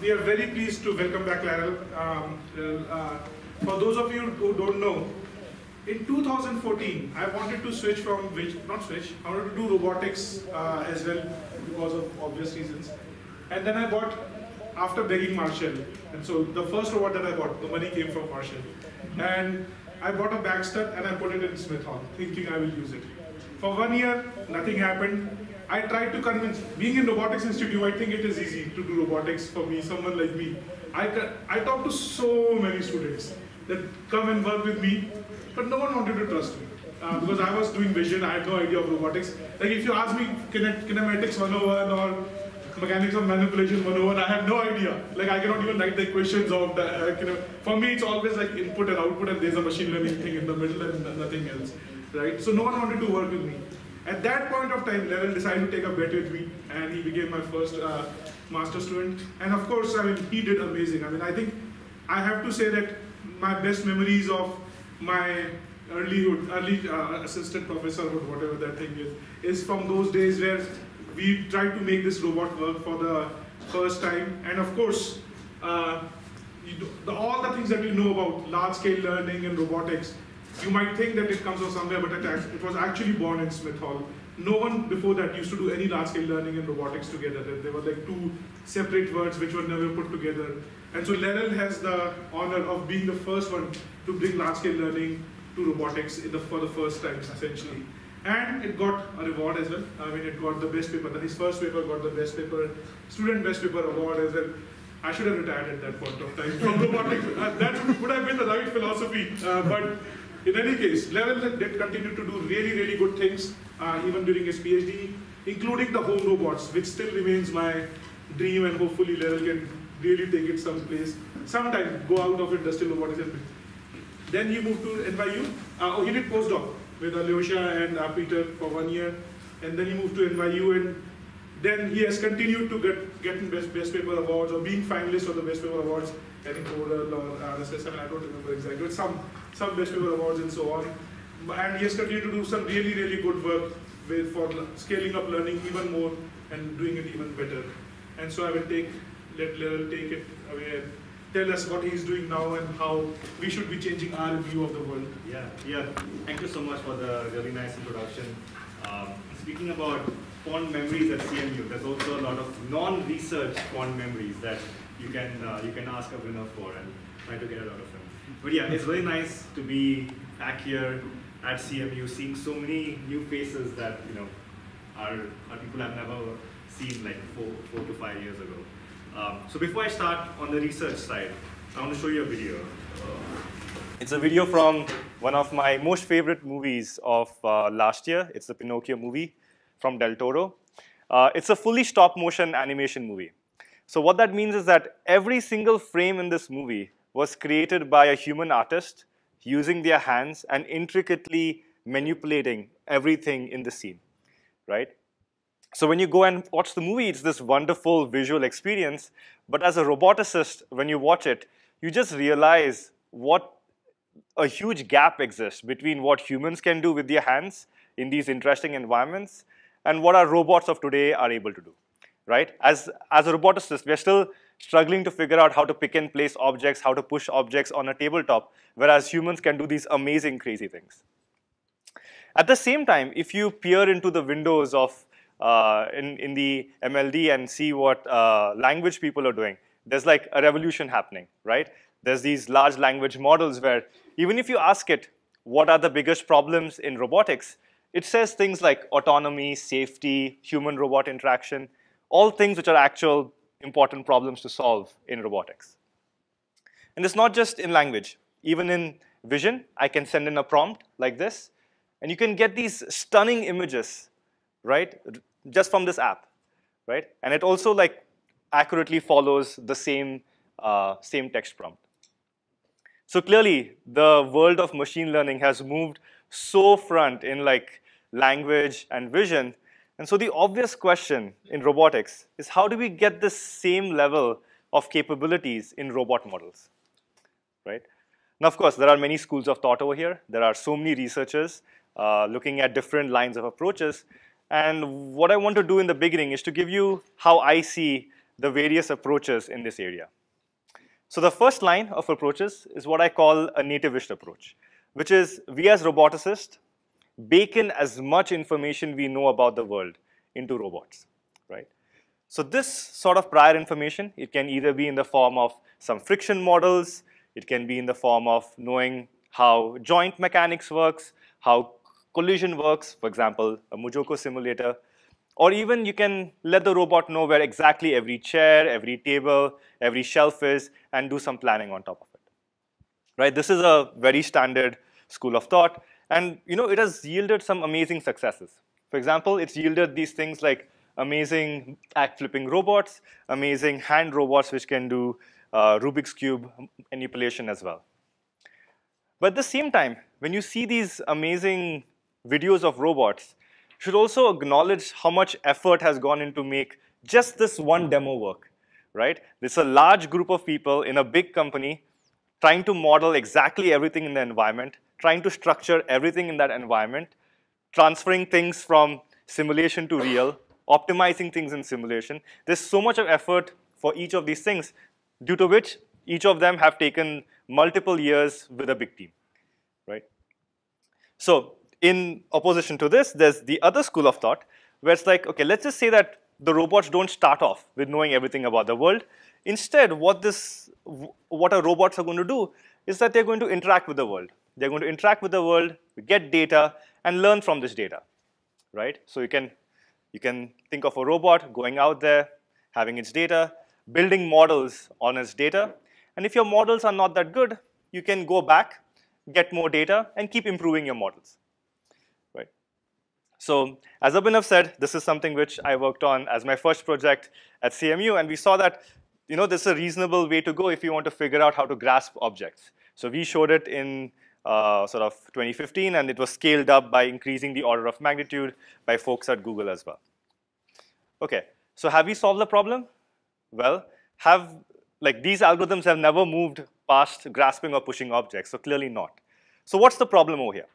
we are very pleased to welcome back Lerrel. Um, uh, for those of you who don't know, in 2014, I wanted to switch from, which, not switch, I wanted to do robotics uh, as well because of obvious reasons. And then I bought, after begging Marshall, and so the first robot that I bought, the money came from Marshall. And I bought a Baxter and I put it in Smith Hall, thinking I will use it. For one year, nothing happened. I tried to convince, being in Robotics Institute, I think it is easy to do robotics for me, someone like me. I, I talked to so many students that come and work with me, but no one wanted to trust me. Uh, because I was doing vision, I had no idea of robotics. Like if you ask me kinematics 101 or mechanics of manipulation 101, I have no idea. Like I cannot even write the equations of the, uh, for me it's always like input and output and there's a machine learning thing in the middle and nothing else, right? So no one wanted to work with me. At that point of time, Lerrel decided to take a bet with me, and he became my first uh, master student. And of course, I mean, he did amazing. I mean, I think I have to say that my best memories of my earlyhood, early uh, assistant professorhood, whatever that thing is, is from those days where we tried to make this robot work for the first time. And of course, uh, do, the, all the things that you know about large-scale learning and robotics, you might think that it comes from somewhere, but it, was actually born in Smith Hall. No one before that used to do any large-scale learning and robotics together. There were like two separate words which were never put together. And so Lerrel has the honor of being the first one to bring large-scale learning to robotics the, for the first time, essentially. And it got a reward as well. I mean, it got the best paper. His first paper got the best paper, student best paper award as well. I should have retired at that point of time from robotics. Uh, that would have been the right philosophy. Uh, but in any case, Lerrel did continue to do really, really good things, uh, even during his PhD, including the home robots, which still remains my dream, and hopefully Lerrel can really take it someplace. Sometime go out of industrial robotics. Then he moved to NYU. Uh, oh, he did postdoc with Alyosha and uh, Peter for one year, and then he moved to NYU, and then he has continued to get getting best best paper awards or being finalist of the best paper awards. I think CoRL or RSS, I, mean, I don't remember exactly, but some some best paper awards and so on. And he has continued to do some really really good work with for scaling up learning even more and doing it even better. And so I will take let Lerrel take it away and tell us what he's doing now and how we should be changing our view of the world. Yeah, yeah. Thank you so much for the really nice introduction. Um, speaking about fond memories at CMU, there's also a lot of non-research fond memories that you can uh, you can ask Abhinav for and try to get a lot of them. But yeah, it's very nice to be back here at CMU, seeing so many new faces that you know are, are people I've never seen like four, four to five years ago. Um, so before I start on the research side, I want to show you a video. It's a video from one of my most favorite movies of uh, last year. It's the Pinocchio movie from Del Toro. Uh, it's a fully stop motion animation movie. So what that means is that every single frame in this movie was created by a human artist using their hands and intricately manipulating everything in the scene, right? So when you go and watch the movie, it's this wonderful visual experience. But as a roboticist, when you watch it, you just realize what a huge gap exists between what humans can do with their hands in these interesting environments and what our robots of today are able to do, right? As, as a roboticist, we're still struggling to figure out how to pick and place objects, how to push objects on a tabletop, whereas humans can do these amazing, crazy things. At the same time, if you peer into the windows of uh, in, in the MLD and see what uh, language people are doing, there's like a revolution happening, right? There's these large language models where even if you ask it, what are the biggest problems in robotics, it says things like autonomy, safety, human-robot interaction, all things which are actual important problems to solve in robotics. And it's not just in language. Even in vision, I can send in a prompt like this, and you can get these stunning images, right? just from this app, right? And it also like accurately follows the same, uh, same text prompt. So clearly, the world of machine learning has moved so front in like language and vision. And so the obvious question in robotics is how do we get the same level of capabilities in robot models, right? Now, of course, there are many schools of thought over here. There are so many researchers uh, looking at different lines of approaches. And what I want to do in the beginning is to give you how I see the various approaches in this area. So the first line of approaches is what I call a nativist approach, which is we as roboticists bake in as much information we know about the world into robots, right? So this sort of prior information, it can either be in the form of some friction models, it can be in the form of knowing how joint mechanics works, how collision works, for example, a MuJoCo simulator, or even you can let the robot know where exactly every chair, every table, every shelf is, and do some planning on top of. Right? This is a very standard school of thought, and you know it has yielded some amazing successes. For example, it's yielded these things like amazing act flipping robots, amazing hand robots which can do uh, Rubik's Cube manipulation as well. But at the same time, when you see these amazing videos of robots, you should also acknowledge how much effort has gone into make just this one demo work, right? This is a large group of people in a big company trying to model exactly everything in the environment, trying to structure everything in that environment, transferring things from simulation to real, optimizing things in simulation. There's so much of effort for each of these things, due to which each of them have taken multiple years with a big team, right? So in opposition to this, there's the other school of thought, where it's like, okay, let's just say that the robots don't start off with knowing everything about the world. Instead, what this, what our robots are going to do is that they're going to interact with the world. They're going to interact with the world, get data, and learn from this data, right? So you can, you can think of a robot going out there, having its data, building models on its data, and if your models are not that good, you can go back, get more data, and keep improving your models. Right? So as Abhinav said, this is something which I worked on as my first project at CMU, and we saw that you know, this is a reasonable way to go if you want to figure out how to grasp objects. So we showed it in uh, sort of 2015, and it was scaled up by increasing the order of magnitude by folks at Google as well. Okay, so have we solved the problem? Well, have like these algorithms have never moved past grasping or pushing objects, so clearly not. So what's the problem over here?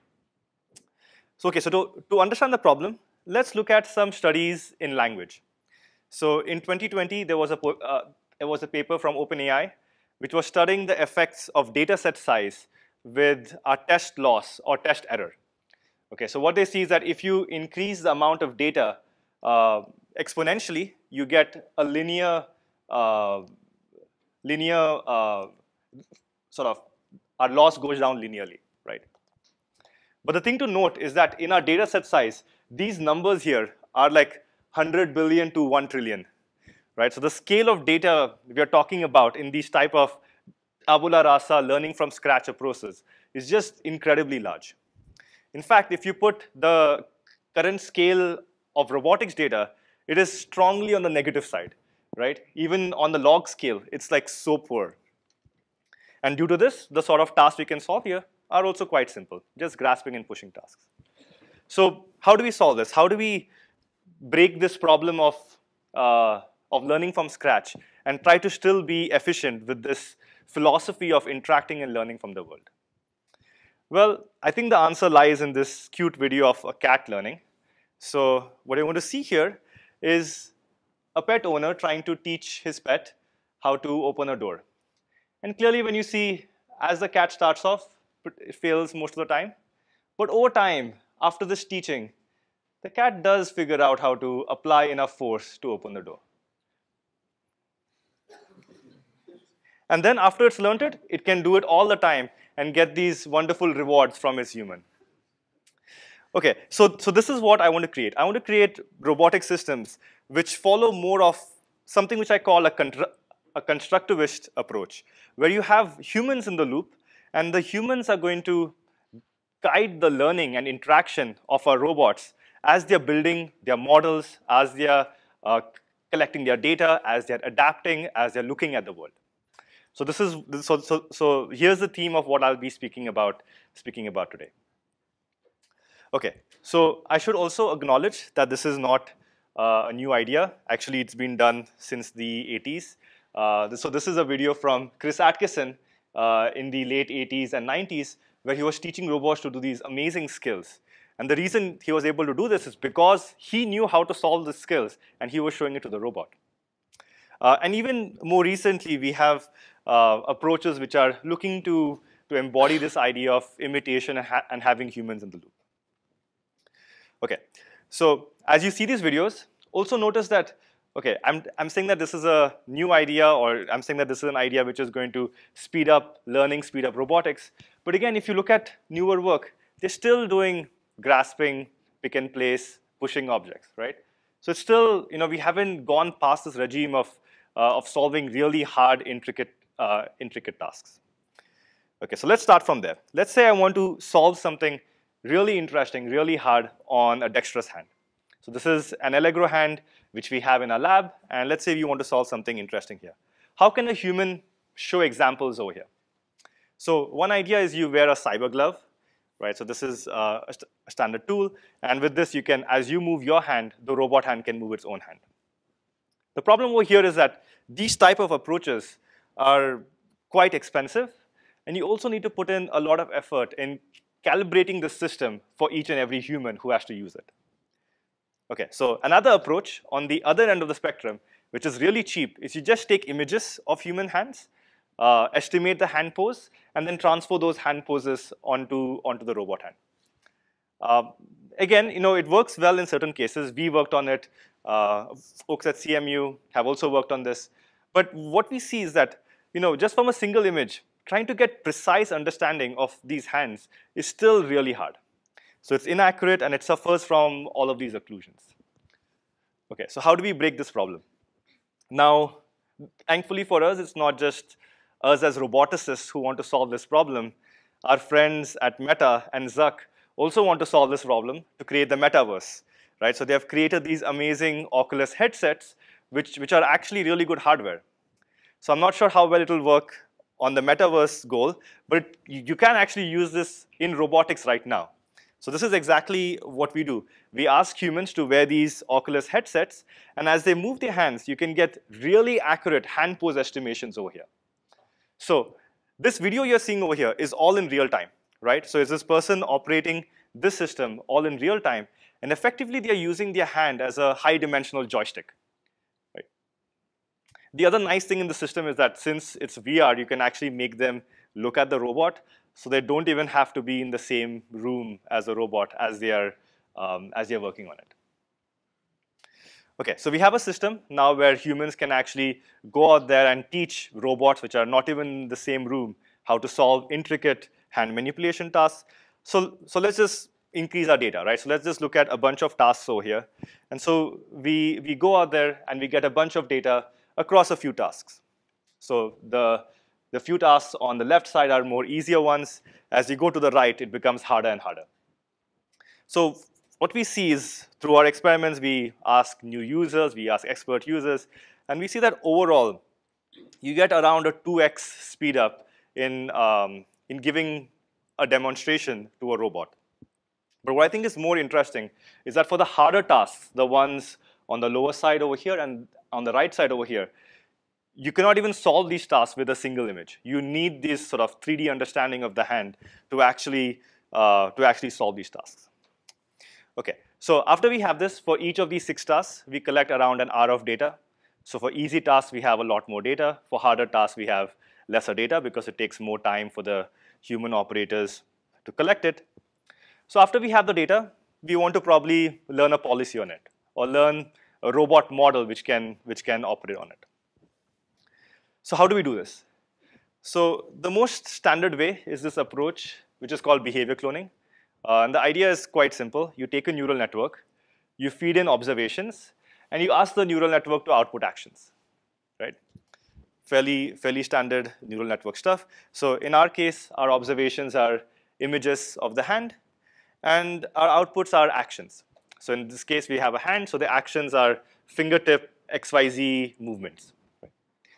So okay, so to, to understand the problem, let's look at some studies in language. So in 2020, there was a, uh, there was a paper from OpenAI which was studying the effects of data set size with a test loss or test error. Okay, so what they see is that if you increase the amount of data uh, exponentially, you get a linear uh, linear uh, sort of our loss goes down linearly, right? But the thing to note is that in our data set size, these numbers here are like 100 billion to 1 trillion, right? So the scale of data we are talking about in these type of tabula rasa learning from scratch approaches is just incredibly large. In fact, if you put the current scale of robotics data, it is strongly on the negative side right? Even on the log scale, it's like so poor. And due to this, the sort of tasks we can solve here are also quite simple, just grasping and pushing tasks. So how do we solve this? How do we break this problem of, uh, of learning from scratch and try to still be efficient with this philosophy of interacting and learning from the world? Well, I think the answer lies in this cute video of a cat learning. So what I want to see here is a pet owner trying to teach his pet how to open a door. And clearly when you see, as the cat starts off, it fails most of the time. But over time, after this teaching, the cat does figure out how to apply enough force to open the door. And then after it's learned it, it can do it all the time and get these wonderful rewards from its human. Okay, so, so this is what I want to create. I want to create robotic systems which follow more of something which I call a, a constructivist approach, where you have humans in the loop, and the humans are going to guide the learning and interaction of our robots as they're building their models, as they're uh, collecting their data, as they're adapting, as they're looking at the world. So this is so so so here's the theme of what I'll be speaking about speaking about today. Okay, so I should also acknowledge that this is not uh, a new idea. Actually, it's been done since the 80s. Uh, so this is a video from Chris Atkeson uh, in the late 80s and 90s, where he was teaching robots to do these amazing skills. And the reason he was able to do this is because he knew how to solve the skills, and he was showing it to the robot. Uh, and even more recently, we have uh, approaches which are looking to, to embody this idea of imitation and, ha and having humans in the loop. Okay, so as you see these videos, also notice that, okay, I'm, I'm saying that this is a new idea or I'm saying that this is an idea which is going to speed up learning, speed up robotics. But again, if you look at newer work, they're still doing grasping, pick and place, pushing objects, right? So it's still, you know, we haven't gone past this regime of, uh, of solving really hard, intricate, uh, intricate tasks. Okay, so let's start from there. Let's say I want to solve something really interesting, really hard on a dexterous hand. So this is an Allegro hand, which we have in our lab, and let's say we want to solve something interesting here. How can a human show examples over here? So one idea is you wear a cyber glove, right? So this is uh, a, st a standard tool, and with this you can, as you move your hand, the robot hand can move its own hand. The problem over here is that these type of approaches are quite expensive, and you also need to put in a lot of effort in calibrating the system for each and every human who has to use it. Okay, so another approach on the other end of the spectrum, which is really cheap, is you just take images of human hands, uh, estimate the hand pose, and then transfer those hand poses onto, onto the robot hand. Uh, again, you know, it works well in certain cases. We worked on it. Uh, folks at CMU have also worked on this. But what we see is that, you know, just from a single image, trying to get precise understanding of these hands is still really hard. So it's inaccurate and it suffers from all of these occlusions. Okay, so how do we break this problem? Now, thankfully for us, it's not just us as roboticists who want to solve this problem. Our friends at Meta and Zuck also want to solve this problem to create the metaverse, right? So they have created these amazing Oculus headsets, which, which are actually really good hardware. So I'm not sure how well it will work on the metaverse goal, but you can actually use this in robotics right now. So this is exactly what we do. We ask humans to wear these Oculus headsets, and as they move their hands, you can get really accurate hand pose estimations over here. So this video you're seeing over here is all in real time, right? So is this person operating this system all in real time, and effectively they're using their hand as a high dimensional joystick. The other nice thing in the system is that since it's VR, you can actually make them look at the robot, so they don't even have to be in the same room as a robot as they are, um, as they're working on it. Okay, so we have a system now where humans can actually go out there and teach robots, which are not even in the same room, how to solve intricate hand manipulation tasks. So, so let's just increase our data, right? So let's just look at a bunch of tasks over here. And so we, we go out there and we get a bunch of data across a few tasks. So the the few tasks on the left side are more easier ones. As you go to the right, it becomes harder and harder. So what we see is through our experiments, we ask new users, we ask expert users, and we see that overall, you get around a 2x speed up in, um, in giving a demonstration to a robot. But what I think is more interesting is that for the harder tasks, the ones on the lower side over here and on the right side over here, you cannot even solve these tasks with a single image. You need this sort of 3D understanding of the hand to actually, uh, to actually solve these tasks. Okay, so after we have this, for each of these six tasks, we collect around an hour of data. So for easy tasks, we have a lot more data. For harder tasks, we have lesser data because it takes more time for the human operators to collect it. So after we have the data, we want to probably learn a policy on it or learn a robot model which can, which can operate on it. So how do we do this? So the most standard way is this approach, which is called behavior cloning. Uh, and the idea is quite simple. You take a neural network, you feed in observations, and you ask the neural network to output actions, right? Fairly, fairly standard neural network stuff. So in our case, our observations are images of the hand, and our outputs are actions. So in this case, we have a hand, so the actions are fingertip XYZ movements.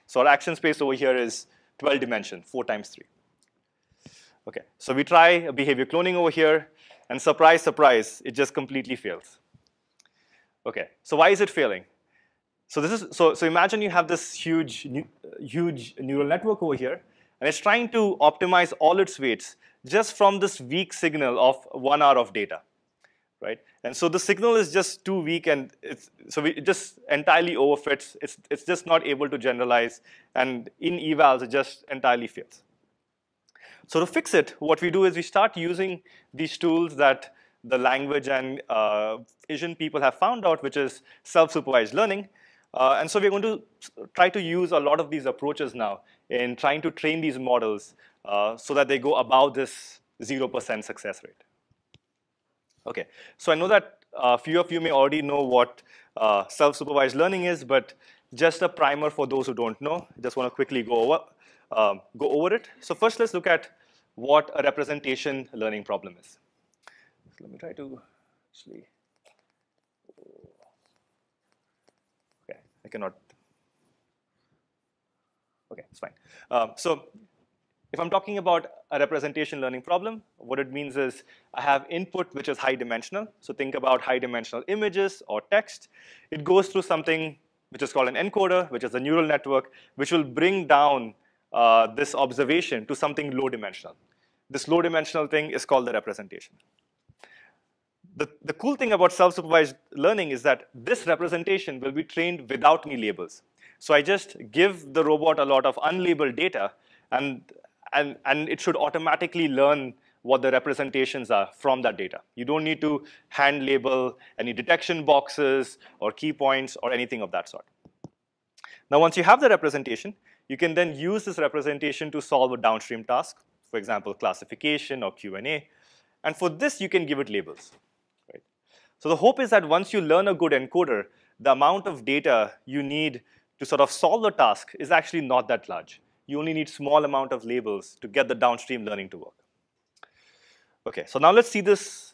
So our action space over here is 12 dimension, 4 times 3. Okay, so we try behavior cloning over here, and surprise, surprise, it just completely fails. Okay, so why is it failing? So this is so so imagine you have this huge huge neural network over here, and it's trying to optimize all its weights just from this weak signal of one hour of data. Right? And so the signal is just too weak, and it's, so we, it just entirely overfits. It's, it's just not able to generalize, and in evals, it just entirely fails. So to fix it, what we do is we start using these tools that the language and uh, vision people have found out, which is self-supervised learning. Uh, and so we're going to try to use a lot of these approaches now in trying to train these models uh, so that they go above this 0% success rate. Okay, so I know that a few of you may already know what uh, self-supervised learning is, but just a primer for those who don't know. Just want to quickly go over, um, go over it. So first, let's look at what a representation learning problem is. Let me try to actually. Okay, I cannot. Okay, it's fine. Um, so if I'm talking about a representation learning problem, what it means is I have input which is high dimensional. So think about high dimensional images or text. It goes through something which is called an encoder, which is a neural network, which will bring down uh, this observation to something low dimensional. This low dimensional thing is called the representation. The, the cool thing about self-supervised learning is that this representation will be trained without any labels. So I just give the robot a lot of unlabeled data, and, and, and it should automatically learn what the representations are from that data. You don't need to hand label any detection boxes or key points or anything of that sort. Now, once you have the representation, you can then use this representation to solve a downstream task, for example, classification or Q&A. And for this, you can give it labels. Right? So the hope is that once you learn a good encoder, the amount of data you need to sort of solve the task is actually not that large. You only need small amount of labels to get the downstream learning to work. Okay, so now let's see this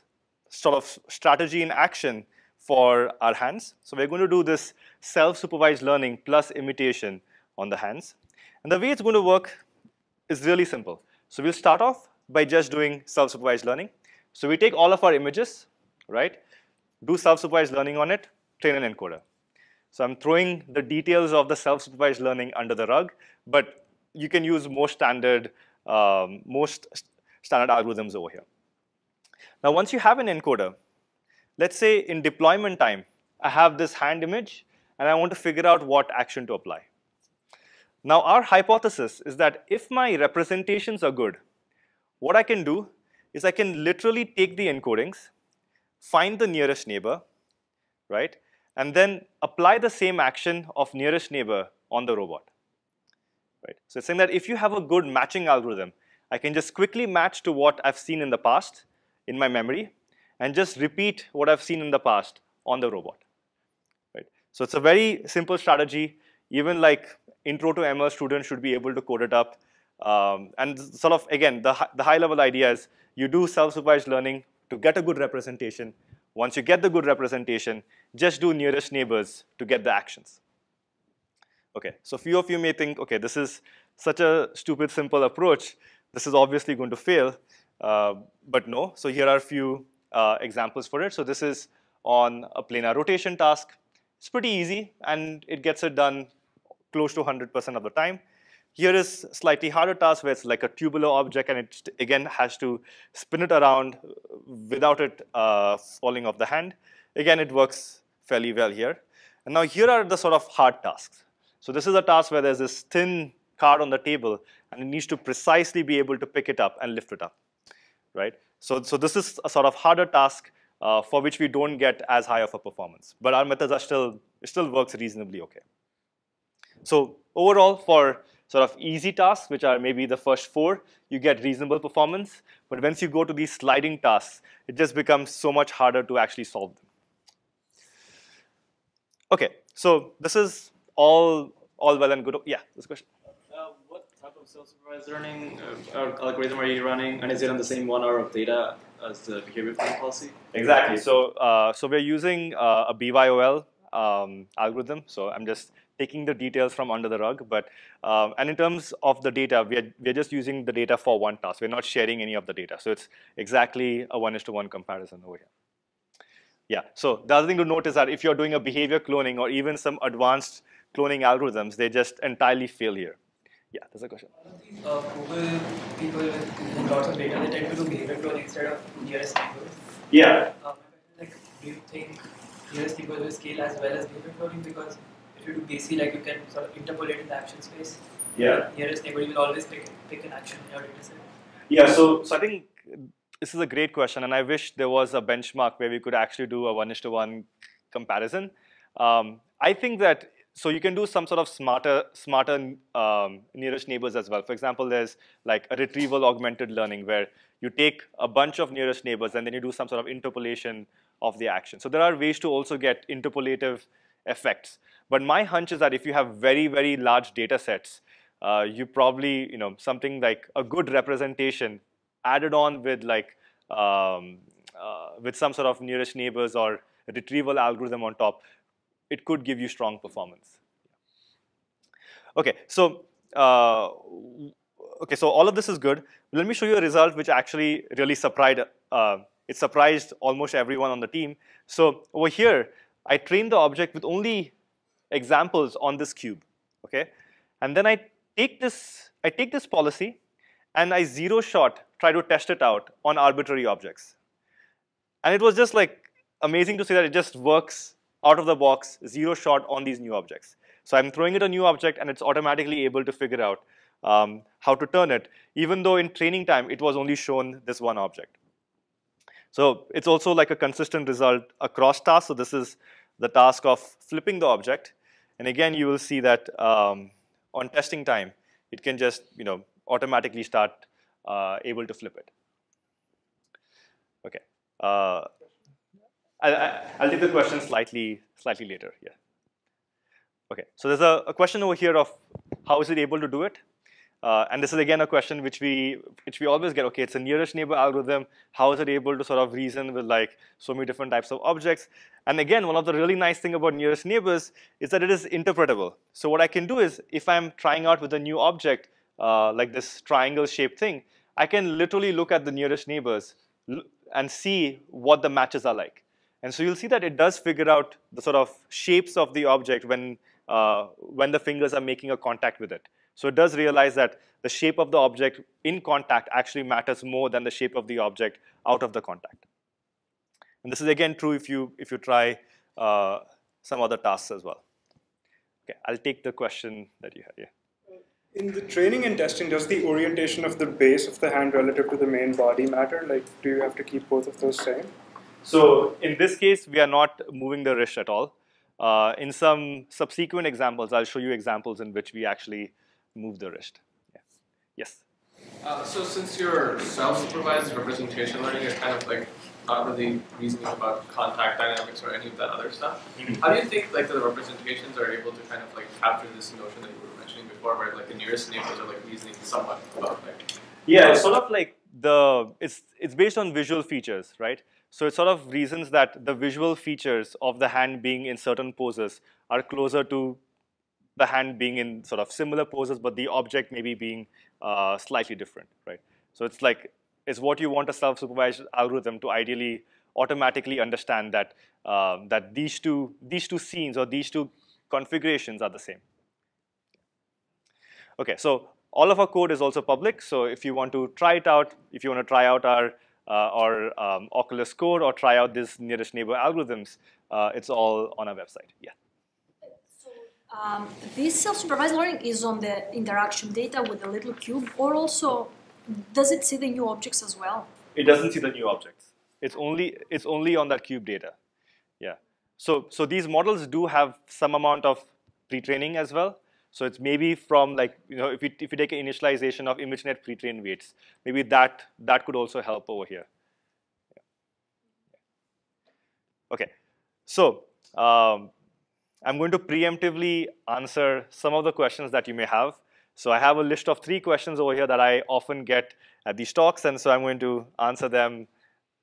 sort of strategy in action for our hands. So we're going to do this self-supervised learning plus imitation on the hands. And the way it's going to work is really simple. So we'll start off by just doing self-supervised learning. So we take all of our images, right? Do self-supervised learning on it, train an encoder. So I'm throwing the details of the self-supervised learning under the rug, but you can use most standard, um, most standard algorithms over here. Now, once you have an encoder, let's say in deployment time, I have this hand image, and I want to figure out what action to apply. Now, our hypothesis is that if my representations are good, what I can do is I can literally take the encodings, find the nearest neighbor, right, and then apply the same action of nearest neighbor on the robot. Right? So it's saying that if you have a good matching algorithm, I can just quickly match to what I've seen in the past in my memory and just repeat what I've seen in the past on the robot. Right? So it's a very simple strategy. Even like intro to ML students should be able to code it up. Um, and sort of, again, the, the high level idea is you do self-supervised learning to get a good representation. Once you get the good representation, just do nearest neighbors to get the actions. Okay, so few of you may think, okay, this is such a stupid, simple approach. This is obviously going to fail, uh, but no. So here are a few uh, examples for it. So this is on a planar rotation task. It's pretty easy, and it gets it done close to 100% of the time. Here is slightly harder task where it's like a tubular object, and it again has to spin it around without it uh, falling off the hand. Again, it works fairly well here. And now here are the sort of hard tasks. So this is a task where there's this thin card on the table, and it needs to precisely be able to pick it up and lift it up, right? So, so this is a sort of harder task uh, for which we don't get as high of a performance. But our methods are still, it still works reasonably okay. So overall, for sort of easy tasks, which are maybe the first four, you get reasonable performance. But once you go to these sliding tasks, it just becomes so much harder to actually solve them. Okay, so this is all all well and good. Yeah, this question. Uh, what type of self-supervised learning uh, algorithm are you running, and is it on the same one hour of data as the behavior planning policy? Exactly. So uh, so we're using uh, a BYOL um, algorithm. So I'm just taking the details from under the rug. But um, and in terms of the data, we're we're just using the data for one task. We're not sharing any of the data. So it's exactly a one is to one comparison over here. Yeah, so the other thing to note is that if you're doing a behavior cloning or even some advanced cloning algorithms, they just entirely fail here. Yeah, there's a question. Uh, Google people with lots of data, they tend to do behavior cloning instead of nearest neighbors. Yeah. Uh, do you think nearest neighbor will scale as well as behavior cloning? Because if you do BC, like you can sort of interpolate in the action space. Yeah. Nearest neighbor, will always pick pick an action in your data set. Yeah, so, so I think this is a great question, and I wish there was a benchmark where we could actually do a one to one comparison. Um, I think that so you can do some sort of smarter, smarter um, nearest neighbors as well. For example, there's like a retrieval augmented learning where you take a bunch of nearest neighbors and then you do some sort of interpolation of the action. So there are ways to also get interpolative effects. But my hunch is that if you have very, very large data sets, uh, you probably, you know, something like a good representation added on with like, um, uh, with some sort of nearest neighbors or retrieval algorithm on top, it could give you strong performance. Okay, so uh, okay, so all of this is good. Let me show you a result which actually really surprised. Uh, it surprised almost everyone on the team. So over here, I trained the object with only examples on this cube. Okay, and then I take this. I take this policy, and I zero shot try to test it out on arbitrary objects. And it was just like amazing to see that it just works out of the box, zero shot on these new objects. So I'm throwing it a new object and it's automatically able to figure out um, how to turn it, even though in training time it was only shown this one object. So it's also like a consistent result across tasks. So this is the task of flipping the object. And again, you will see that um, on testing time, it can just you know automatically start uh, able to flip it. Okay. Uh, I, will take the question slightly, slightly later. Yeah. Okay. So there's a, a, question over here of how is it able to do it? Uh, and this is again a question which we which we always get. Okay, it's a nearest neighbor algorithm. How is it able to sort of reason with like so many different types of objects? And again, one of the really nice thing about nearest neighbors is that it is interpretable. So what I can do is if I'm trying out with a new object uh, like this triangle shaped thing, I can literally look at the nearest neighbors and see what the matches are like. And so you'll see that it does figure out the sort of shapes of the object when, uh, when the fingers are making a contact with it. So it does realize that the shape of the object in contact actually matters more than the shape of the object out of the contact. And this is again true if you, if you try uh, some other tasks as well. Okay, I'll take the question that you had here. In the training and testing, does the orientation of the base of the hand relative to the main body matter? Like, do you have to keep both of those same? So in this case, we are not moving the wrist at all. Uh, in some subsequent examples, I'll show you examples in which we actually move the wrist. Yeah. Yes? Uh, so since your self-supervised representation learning is kind of like not really reasoning about contact dynamics or any of that other stuff, mm -hmm. how do you think like the representations are able to kind of like capture this notion that you were mentioning before, where like the nearest neighbors are like reasoning somewhat about like? Yeah, it's sort of like the it's it's based on visual features, right? So it sort of reasons that the visual features of the hand being in certain poses are closer to the hand being in sort of similar poses, but the object maybe being uh, slightly different, right? So it's like, it's what you want a self-supervised algorithm to ideally automatically understand that, uh, that these, two, these two scenes or these two configurations are the same. Okay, so all of our code is also public, so if you want to try it out, if you want to try out our uh, or um, Oculus Code or try out this nearest neighbor algorithms, uh, it's all on our website. Yeah. So um, this self-supervised learning is on the interaction data with the little cube, or also does it see the new objects as well? It doesn't see the new objects. It's only it's only on that cube data. Yeah. So so these models do have some amount of pre-training as well. So it's maybe from like, you know, if you, if you take an initialization of ImageNet pre-trained weights, maybe that, that could also help over here. Okay, so um, I'm going to preemptively answer some of the questions that you may have. So I have a list of three questions over here that I often get at these talks, and so I'm going to answer them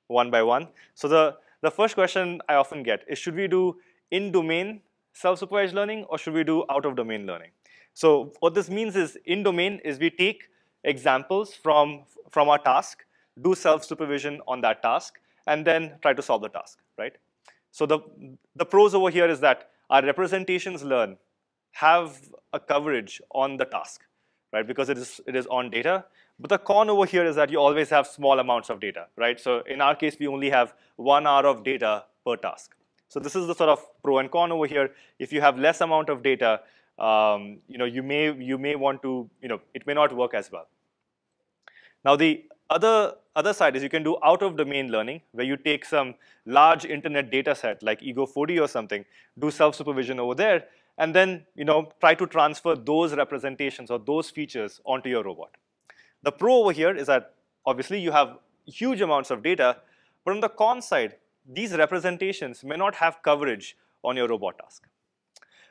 one by one. So the, the first question I often get is, should we do in-domain self-supervised learning or should we do out-of-domain learning? So what this means is in domain is we take examples from, from our task, do self-supervision on that task, and then try to solve the task, right? So the, the pros over here is that our representations learn have a coverage on the task, right? Because it is, it is on data. But the con over here is that you always have small amounts of data, right? So in our case, we only have one hour of data per task. So this is the sort of pro and con over here. If you have less amount of data, um, you know, you may you may want to, you know, it may not work as well. Now the other other side is you can do out of domain learning where you take some large internet data set like Ego4D or something, do self supervision over there, and then you know try to transfer those representations or those features onto your robot. The pro over here is that obviously you have huge amounts of data, but on the con side, these representations may not have coverage on your robot task.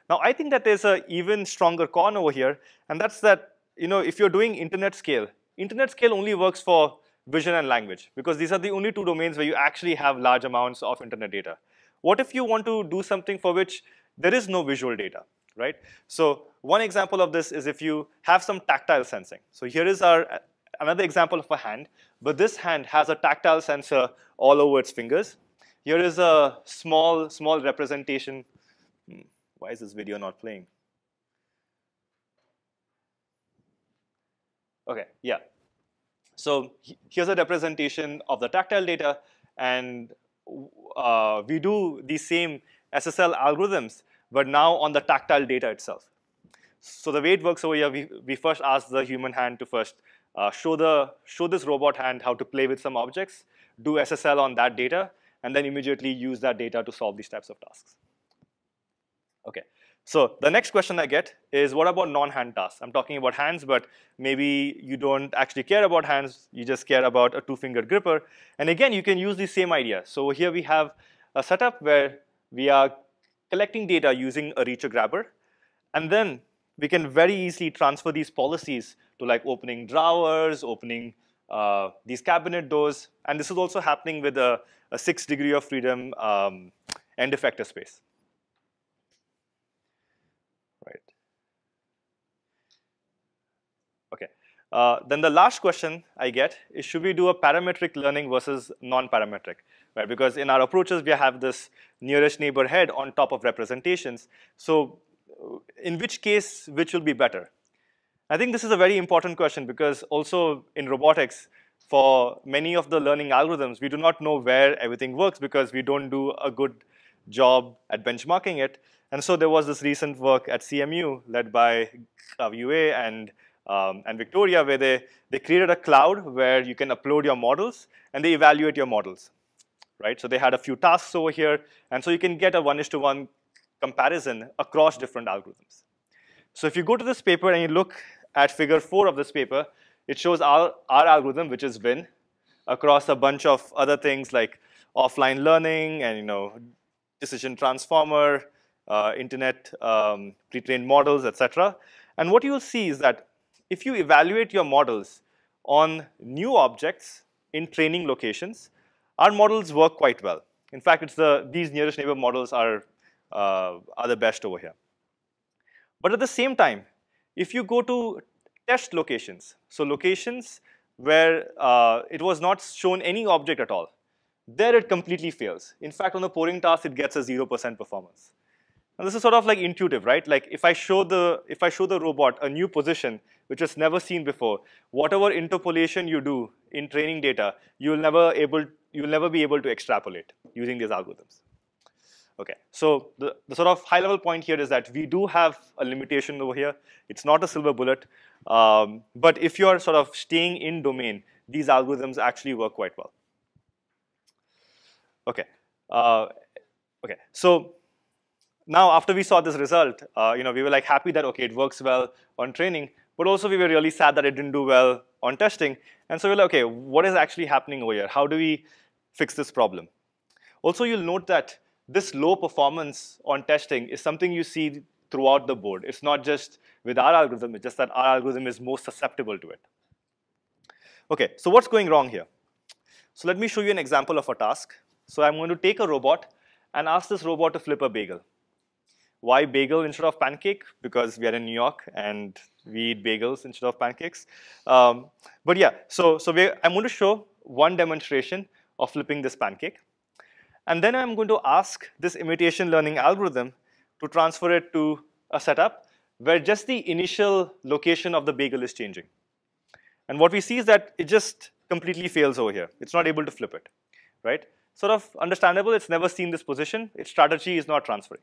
Now, I think that there's an even stronger con over here, and that's that you know if you're doing internet scale, internet scale only works for vision and language because these are the only two domains where you actually have large amounts of internet data. What if you want to do something for which there is no visual data, right? So one example of this is if you have some tactile sensing. So here is our another example of a hand, but this hand has a tactile sensor all over its fingers. Here is a small, small representation. Hmm. Why is this video not playing? Okay, yeah. So here's a representation of the tactile data, and uh, we do the same SSL algorithms, but now on the tactile data itself. So the way it works over here, we, we first ask the human hand to first uh, show, the, show this robot hand how to play with some objects, do SSL on that data, and then immediately use that data to solve these types of tasks. Okay, so the next question I get is what about non-hand tasks? I'm talking about hands, but maybe you don't actually care about hands, you just care about a two-finger gripper. And again, you can use the same idea. So here we have a setup where we are collecting data using a reacher grabber, and then we can very easily transfer these policies to like opening drawers, opening uh, these cabinet doors, and this is also happening with a, a six degree of freedom um, end effector space. Right. Okay. Uh, then the last question I get is should we do a parametric learning versus non-parametric? Right? Because in our approaches, we have this nearest neighbor head on top of representations. So in which case, which will be better? I think this is a very important question because also in robotics, for many of the learning algorithms, we do not know where everything works because we don't do a good job at benchmarking it. And so there was this recent work at CMU led by UA and, um, and Victoria where they, they created a cloud where you can upload your models and they evaluate your models. Right? So they had a few tasks over here, and so you can get a one is to one comparison across different algorithms. So if you go to this paper and you look at figure four of this paper, it shows our, our algorithm, which is VINN, across a bunch of other things like offline learning and you know decision transformer, uh, internet um, pre-trained models, etc. And what you'll see is that if you evaluate your models on new objects in training locations, our models work quite well. In fact, it's the, these nearest neighbor models are uh, are the best over here. But at the same time, if you go to test locations, so locations where uh, it was not shown any object at all, there it completely fails. In fact, on the pouring task, it gets a 0% performance. And this is sort of like intuitive, right? Like if I show the if I show the robot a new position which was never seen before, whatever interpolation you do in training data, you'll never able you'll never be able to extrapolate using these algorithms. Okay, so the, the sort of high level point here is that we do have a limitation over here. It's not a silver bullet, um, but if you're sort of staying in domain, these algorithms actually work quite well. Okay, uh, okay, so now after we saw this result, uh, you know, we were like happy that okay, it works well on training, but also we were really sad that it didn't do well on testing. And so we're like, okay, what is actually happening over here? How do we fix this problem? Also, you'll note that this low performance on testing is something you see throughout the board. It's not just with our algorithm, it's just that our algorithm is most susceptible to it. Okay, so what's going wrong here? So let me show you an example of a task. So I'm going to take a robot and ask this robot to flip a bagel. Why bagel instead of pancake? Because we are in New York and we eat bagels instead of pancakes. Um, but yeah, so, so I'm going to show one demonstration of flipping this pancake. And then I'm going to ask this imitation learning algorithm to transfer it to a setup where just the initial location of the bagel is changing. And what we see is that it just completely fails over here. It's not able to flip it, right? sort of understandable. It's never seen this position. Its strategy is not transferring.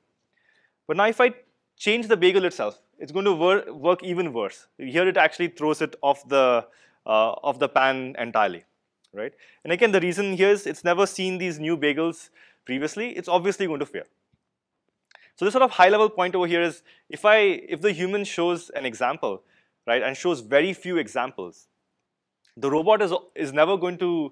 But now if I change the bagel itself, it's going to wor work even worse. Here it actually throws it off the, uh, off the pan entirely, right? And again, the reason here is it's never seen these new bagels previously. It's obviously going to fail. So this sort of high level point over here is if I if the human shows an example, right, and shows very few examples, the robot is is never going to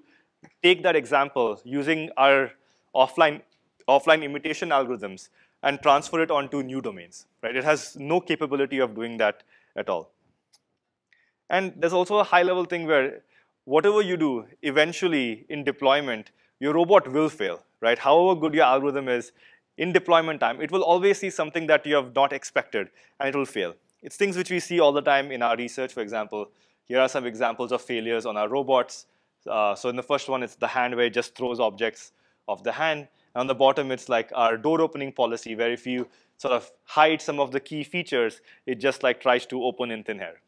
take that example using our offline offline imitation algorithms and transfer it onto new domains, right? It has no capability of doing that at all. And there's also a high level thing where whatever you do, eventually in deployment, your robot will fail, right? However good your algorithm is, in deployment time, it will always see something that you have not expected, and it will fail. It's things which we see all the time in our research. For example, here are some examples of failures on our robots. Uh, so in the first one, it's the hand where it just throws objects off the hand. On the bottom, it's like our door opening policy, where if you sort of hide some of the key features, it just like tries to open in thin air.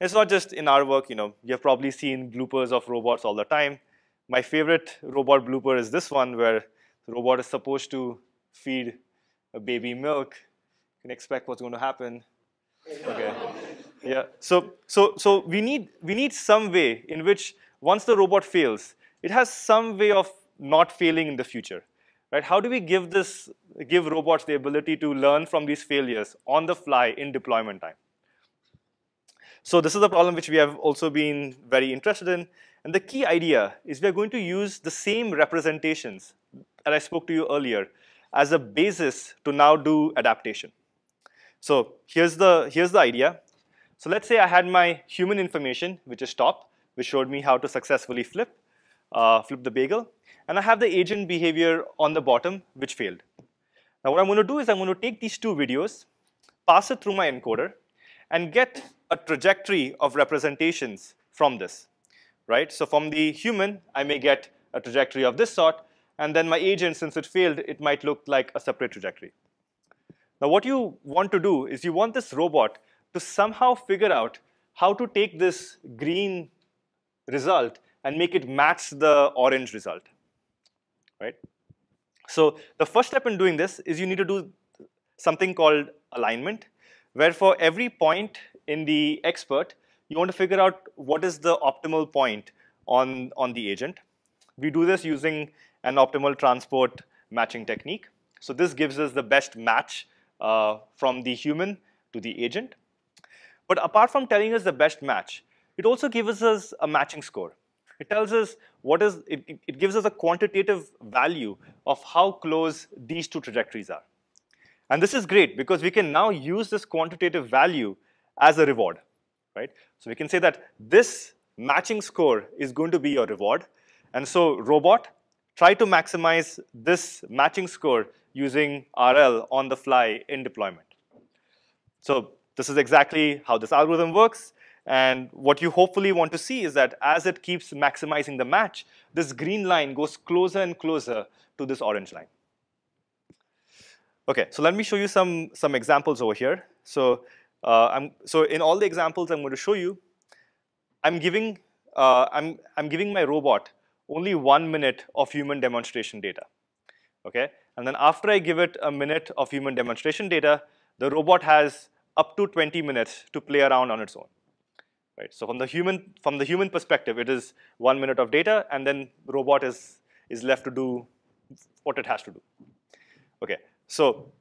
It's not just in our work, you know, you've probably seen bloopers of robots all the time. My favorite robot blooper is this one where the robot is supposed to feed a baby milk, you can expect what's going to happen. Okay. Yeah. So so so we need we need some way in which once the robot fails, it has some way of not failing in the future. Right? How do we give this give robots the ability to learn from these failures on the fly in deployment time? So this is a problem which we have also been very interested in. And the key idea is we are going to use the same representations that I spoke to you earlier as a basis to now do adaptation. So here's the, here's the idea. So let's say I had my human information, which is top, which showed me how to successfully flip, uh, flip the bagel. And I have the agent behavior on the bottom, which failed. Now what I'm going to do is I'm going to take these two videos, pass it through my encoder, and get a trajectory of representations from this, right? So from the human, I may get a trajectory of this sort, and then my agent, since it failed, it might look like a separate trajectory. Now what you want to do is you want this robot to somehow figure out how to take this green result and make it match the orange result, right? So the first step in doing this is you need to do something called alignment, where for every point in the expert, you want to figure out what is the optimal point on, on the agent. We do this using an optimal transport matching technique. So this gives us the best match uh, from the human to the agent. But apart from telling us the best match, it also gives us a matching score. It tells us what is, it, it gives us a quantitative value of how close these two trajectories are. And this is great because we can now use this quantitative value as a reward, right? So we can say that this matching score is going to be your reward. And so robot, try to maximize this matching score using RL on the fly in deployment. So this is exactly how this algorithm works. And what you hopefully want to see is that as it keeps maximizing the match, this green line goes closer and closer to this orange line. Okay, so let me show you some, some examples over here. So, uh, I'm, so in all the examples I'm going to show you, I'm giving, uh, I'm, I'm giving my robot only one minute of human demonstration data. Okay, and then after I give it a minute of human demonstration data, the robot has up to 20 minutes to play around on its own. Right. So from the human from the human perspective, it is one minute of data, and then robot is is left to do what it has to do. Okay. So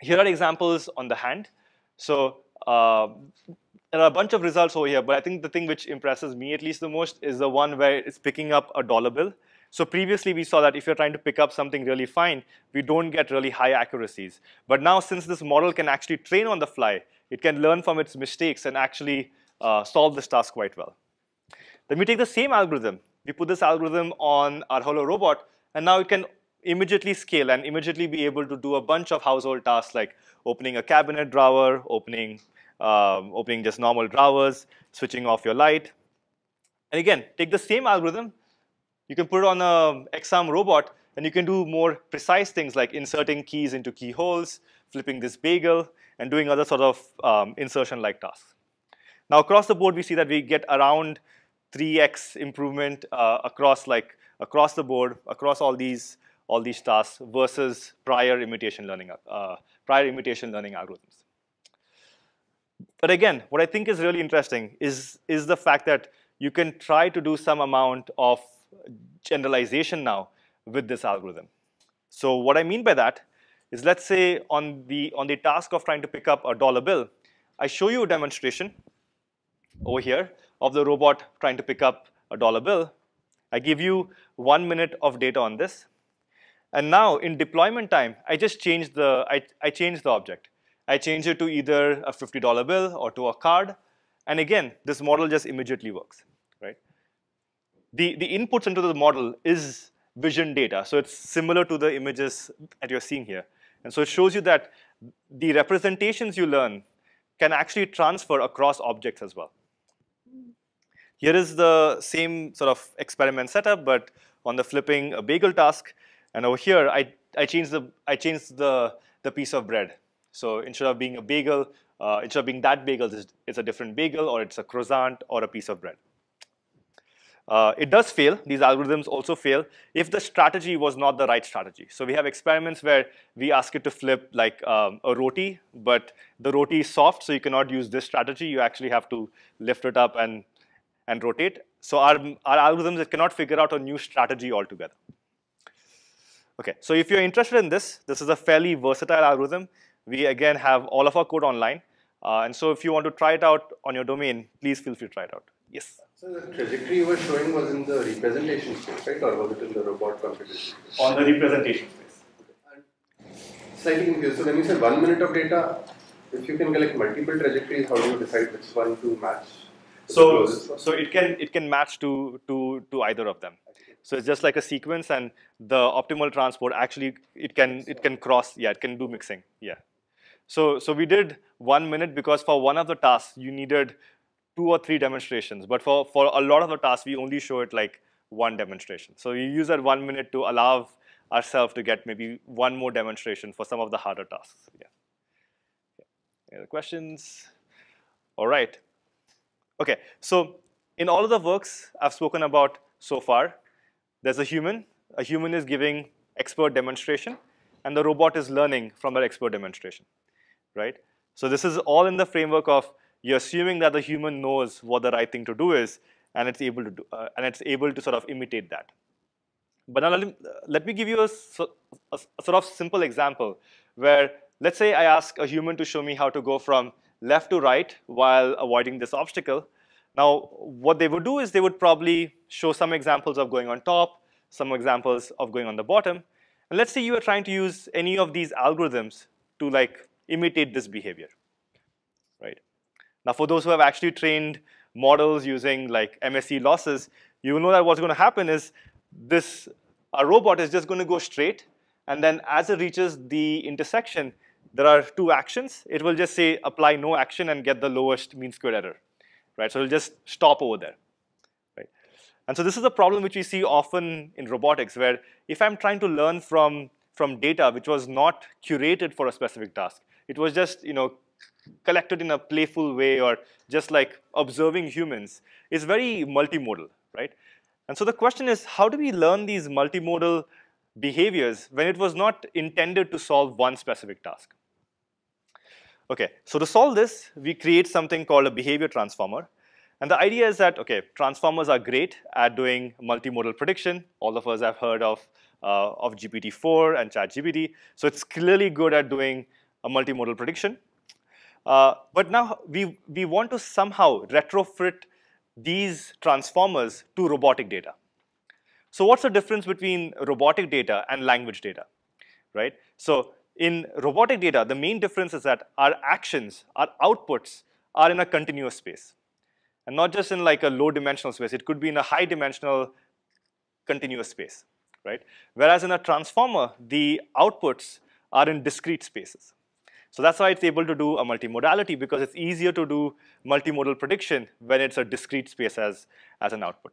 here are examples on the hand. So uh, there are a bunch of results over here, but I think the thing which impresses me at least the most is the one where it's picking up a dollar bill. So previously we saw that if you're trying to pick up something really fine, we don't get really high accuracies. But now since this model can actually train on the fly, it can learn from its mistakes and actually uh, solve this task quite well. Then we take the same algorithm. We put this algorithm on our Hello robot, and now it can immediately scale and immediately be able to do a bunch of household tasks like opening a cabinet drawer, opening um, opening just normal drawers, switching off your light. And again, take the same algorithm, you can put it on a XARM robot, and you can do more precise things like inserting keys into keyholes, flipping this bagel, and doing other sort of um, insertion-like tasks. Now, across the board, we see that we get around 3x improvement uh, across like across the board, across all these all these tasks versus prior imitation learning uh, prior imitation learning algorithms. But again, what I think is really interesting is, is the fact that you can try to do some amount of generalization now with this algorithm. So what I mean by that is let's say on the, on the task of trying to pick up a dollar bill, I show you a demonstration over here of the robot trying to pick up a dollar bill. I give you one minute of data on this. And now in deployment time, I just change the, I, I change the object. I change it to either a $50 bill or to a card. And again, this model just immediately works, right? The, the inputs into the model is vision data. So it's similar to the images that you're seeing here. And so it shows you that the representations you learn can actually transfer across objects as well. Here is the same sort of experiment setup, but on the flipping a bagel task. And over here, I, I changed, the, I changed the, the piece of bread. So instead of being a bagel, uh, instead of being that bagel, it's, a different bagel, or it's a croissant, or a piece of bread. Uh, it does fail. These algorithms also fail if the strategy was not the right strategy. So we have experiments where we ask it to flip like um, a roti, but the roti is soft, so you cannot use this strategy. You actually have to lift it up and, and rotate. So our, our algorithms cannot figure out a new strategy altogether. Okay, so if you're interested in this, this is a fairly versatile algorithm. We again have all of our code online. Uh, and so if you want to try it out on your domain, please feel free to try it out. Yes? So the trajectory you were showing was in the representation space, right? Or was it in the robot configuration? On the representation space. slightly confused. So when you said one minute of data, if you can collect multiple trajectories, how do you decide which one to match? So, so it can it can match to to to either of them. So it's just like a sequence, and the optimal transport actually it can it can cross. Yeah, it can do mixing. Yeah. So, so we did one minute because for one of the tasks, you needed two or three demonstrations. But for, for a lot of the tasks, we only show it like one demonstration. So you use that one minute to allow ourselves to get maybe one more demonstration for some of the harder tasks. Yeah. Any other questions? All right. Okay, so in all of the works I've spoken about so far, there's a human. A human is giving expert demonstration, and the robot is learning from that expert demonstration right? So this is all in the framework of you're assuming that the human knows what the right thing to do is, and it's able to do, uh, and it's able to sort of imitate that. But now let me, let me give you a, a, a sort of simple example where let's say I ask a human to show me how to go from left to right while avoiding this obstacle. Now, what they would do is they would probably show some examples of going on top, some examples of going on the bottom. And let's say you are trying to use any of these algorithms to like imitate this behavior, right? Now, for those who have actually trained models using like MSE losses, you will know that what's going to happen is this a robot is just going to go straight, and then as it reaches the intersection, there are two actions. It will just say apply no action and get the lowest mean squared error, right? So it'll just stop over there, right? And so this is a problem which we see often in robotics, where if I'm trying to learn from from data which was not curated for a specific task, it was just, you know, collected in a playful way or just like observing humans is very multimodal, right? And so the question is, how do we learn these multimodal behaviors when it was not intended to solve one specific task? Okay, so to solve this, we create something called a behavior transformer. And the idea is that, okay, transformers are great at doing multimodal prediction. All of us have heard of, uh, of GPT-4 and ChatGPT. So it's clearly good at doing a multimodal prediction. Uh, but now we, we want to somehow retrofit these transformers to robotic data. So what's the difference between robotic data and language data, right? So in robotic data, the main difference is that our actions, our outputs are in a continuous space. And not just in like a low dimensional space, it could be in a high dimensional continuous space, right? Whereas in a transformer, the outputs are in discrete spaces. So that's why it's able to do a multimodality because it's easier to do multimodal prediction when it's a discrete space as, as an output.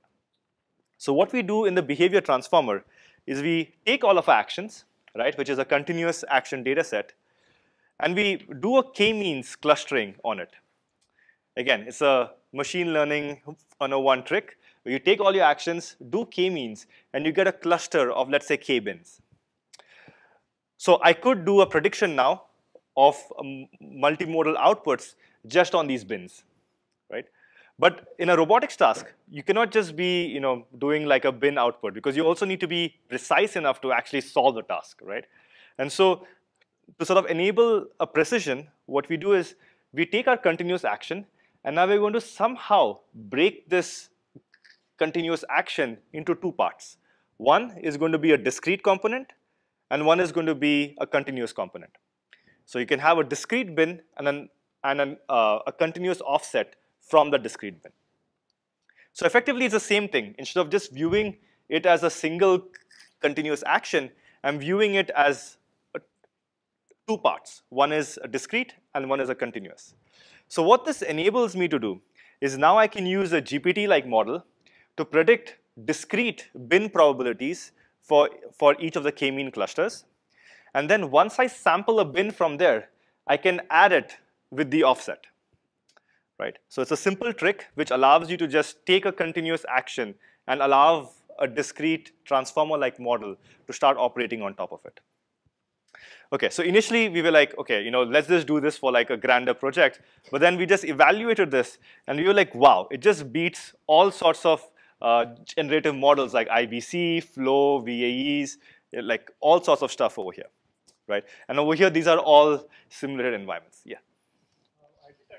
So what we do in the behavior transformer is we take all of our actions, right, which is a continuous action data set, and we do a k-means clustering on it. Again, it's a machine learning 101 trick, where you take all your actions, do k-means, and you get a cluster of, let's say, k-bins. So I could do a prediction now of um, multimodal outputs just on these bins? But in a robotics task, you cannot just be you know, doing like a bin output because you also need to be precise enough to actually solve the task, right? And so to sort of enable a precision, what we do is we take our continuous action and now we're going to somehow break this continuous action into two parts. One is going to be a discrete component and one is going to be a continuous component. So you can have a discrete bin and, an, and an, uh, a continuous offset from the discrete bin. So effectively, it's the same thing. Instead of just viewing it as a single continuous action, I'm viewing it as two parts. One is discrete and one is a continuous. So what this enables me to do is now I can use a GPT-like model to predict discrete bin probabilities for, for each of the k-mean clusters. And then once I sample a bin from there, I can add it with the offset right? So it's a simple trick which allows you to just take a continuous action and allow a discrete transformer-like model to start operating on top of it. Okay, so initially we were like, okay, you know, let's just do this for like a grander project. But then we just evaluated this and we were like, wow, it just beats all sorts of uh, generative models like IBC, Flow, VAEs, like all sorts of stuff over here, right? And over here, these are all simulated environments, yeah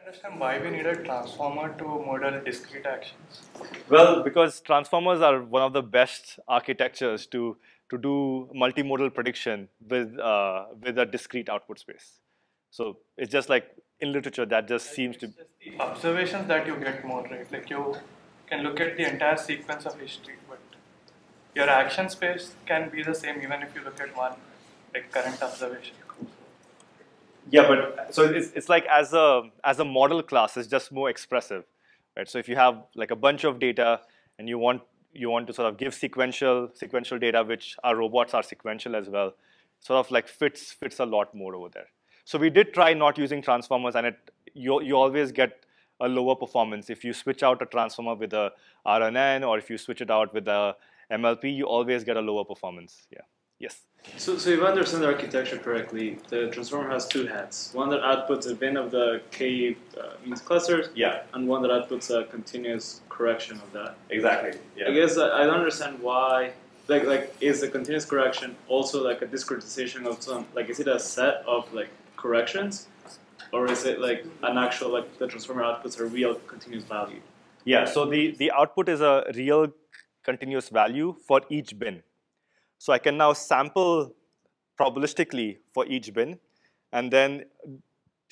understand why we need a transformer to model discrete actions. Well, because transformers are one of the best architectures to to do multimodal prediction with uh, with a discrete output space. So it's just like in literature that just seems to. Just the observations that you get more right. Like you can look at the entire sequence of history, but your action space can be the same even if you look at one like current observation. Yeah, but so it's, it's like as a as a model class, it's just more expressive, right? So if you have like a bunch of data and you want you want to sort of give sequential sequential data, which our robots are sequential as well, sort of like fits fits a lot more over there. So we did try not using transformers, and it you you always get a lower performance if you switch out a transformer with a RNN or if you switch it out with a MLP, you always get a lower performance. Yeah. Yes. So, so if I understand the architecture correctly, the transformer has two heads. One that outputs a bin of the k uh, means clusters. Yeah. And one that outputs a continuous correction of that. Exactly. Yeah. I guess I, I don't understand why. Like, like, is the continuous correction also like a discretization of some? Like, is it a set of like corrections, or is it like an actual like the transformer outputs a real continuous value? Yeah. So the the output is a real continuous value for each bin. So I can now sample probabilistically for each bin and then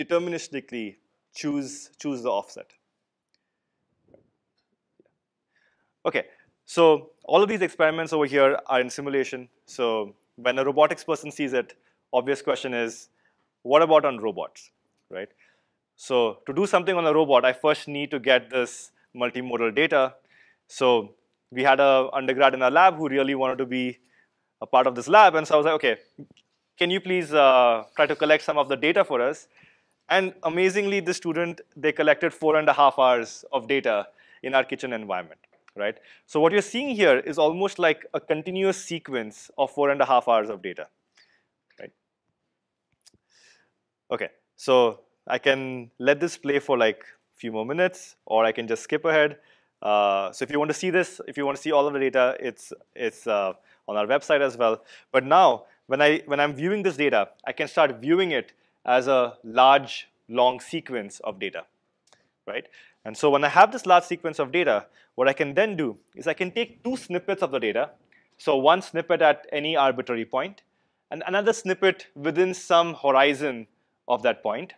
deterministically choose, choose the offset. Okay, so all of these experiments over here are in simulation. So when a robotics person sees it, obvious question is, what about on robots, right? So to do something on a robot, I first need to get this multimodal data. So we had an undergrad in our lab who really wanted to be a part of this lab. And so I was like, okay, can you please uh, try to collect some of the data for us? And amazingly, the student, they collected four and a half hours of data in our kitchen environment, right? So what you're seeing here is almost like a continuous sequence of four and a half hours of data, right? Okay, so I can let this play for like a few more minutes, or I can just skip ahead. Uh, so if you want to see this, if you want to see all of the data, it's, it's uh, on our website as well. But now, when, I, when I'm viewing this data, I can start viewing it as a large, long sequence of data, right? And so when I have this large sequence of data, what I can then do is I can take two snippets of the data, so one snippet at any arbitrary point, and another snippet within some horizon of that point.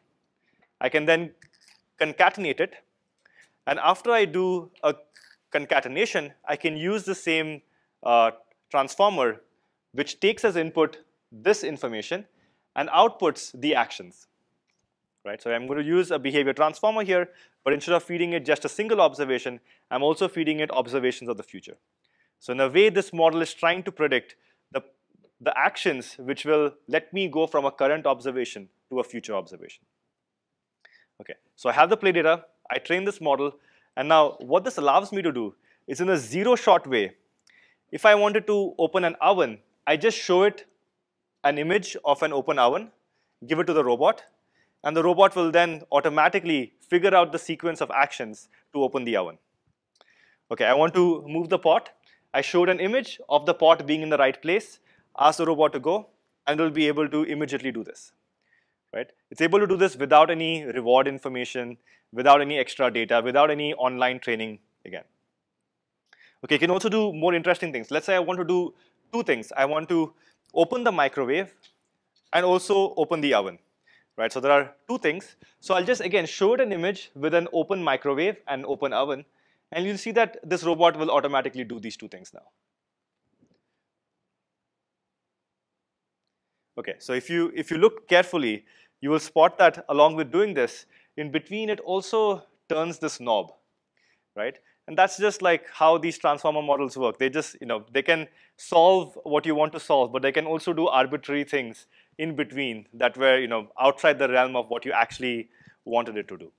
I can then concatenate it, and after I do a concatenation, I can use the same uh, transformer which takes as input this information and outputs the actions. Right? So I'm going to use a behavior transformer here, but instead of feeding it just a single observation, I'm also feeding it observations of the future. So in a way, this model is trying to predict the, the actions which will let me go from a current observation to a future observation. Okay, so I have the play data, I train this model, and now what this allows me to do is in a zero-shot way. If I wanted to open an oven, I just show it an image of an open oven, give it to the robot, and the robot will then automatically figure out the sequence of actions to open the oven. Okay, I want to move the pot. I showed an image of the pot being in the right place, ask the robot to go, and it will be able to immediately do this. Right? It's able to do this without any reward information, without any extra data, without any online training again. Okay, you can also do more interesting things. Let's say I want to do two things. I want to open the microwave and also open the oven. Right? So there are two things. So I'll just again show it an image with an open microwave and open oven, and you'll see that this robot will automatically do these two things now. Okay, so if you if you look carefully, you will spot that along with doing this, in between it also turns this knob, right? And that's just like how these transformer models work. They just, you know, they can solve what you want to solve, but they can also do arbitrary things in between that were, you know, outside the realm of what you actually wanted it to do.